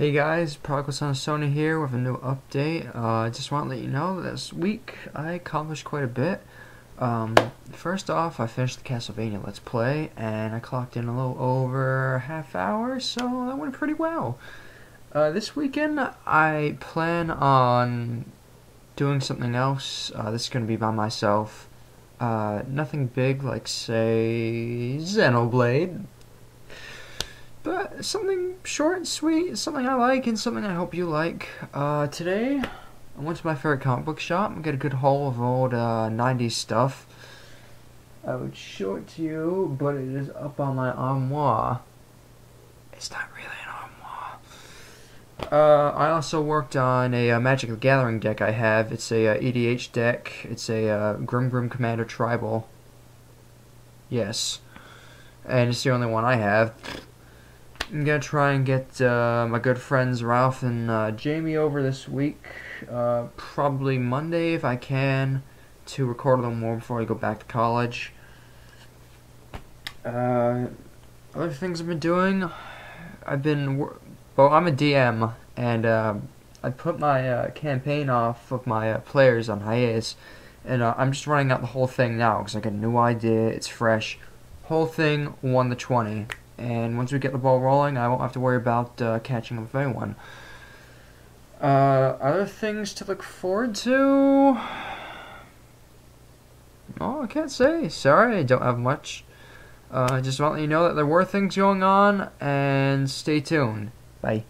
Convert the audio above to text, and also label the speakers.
Speaker 1: Hey guys, Prodigal Son of Sony here with a new update. Uh, I just want to let you know that this week I accomplished quite a bit. Um, first off, I finished the Castlevania Let's Play, and I clocked in a little over a half hour, so that went pretty well. Uh, this weekend, I plan on doing something else. Uh, this is going to be by myself. Uh, nothing big like, say, Xenoblade, but something short and sweet, something I like and something I hope you like. Uh, today, I went to my favorite comic book shop and got a good haul of old uh, 90s stuff. I would show it to you, but it is up on my armoire. It's not really an armoire. Uh, I also worked on a uh, Magic the Gathering deck I have. It's a uh, EDH deck. It's a uh, Grimgrin Commander Tribal. Yes. And it's the only one I have. I'm gonna try and get uh, my good friends Ralph and uh, Jaime over this week, uh, probably Monday if I can, to record a little more before I go back to college. Uh, other things I've been doing, I've been well. I'm a DM, and uh, I put my uh, campaign off of my players on hiatus, and I'm just running out the whole thing now because I got a new idea. It's fresh. Whole thing won the twenty and once we get the ball rolling, I won't have to worry about uh, catching up with anyone. Uh, other things to look forward to? Oh, I can't say. Sorry, I don't have much. Uh, just want to let you know that there were things going on, and stay tuned. Bye.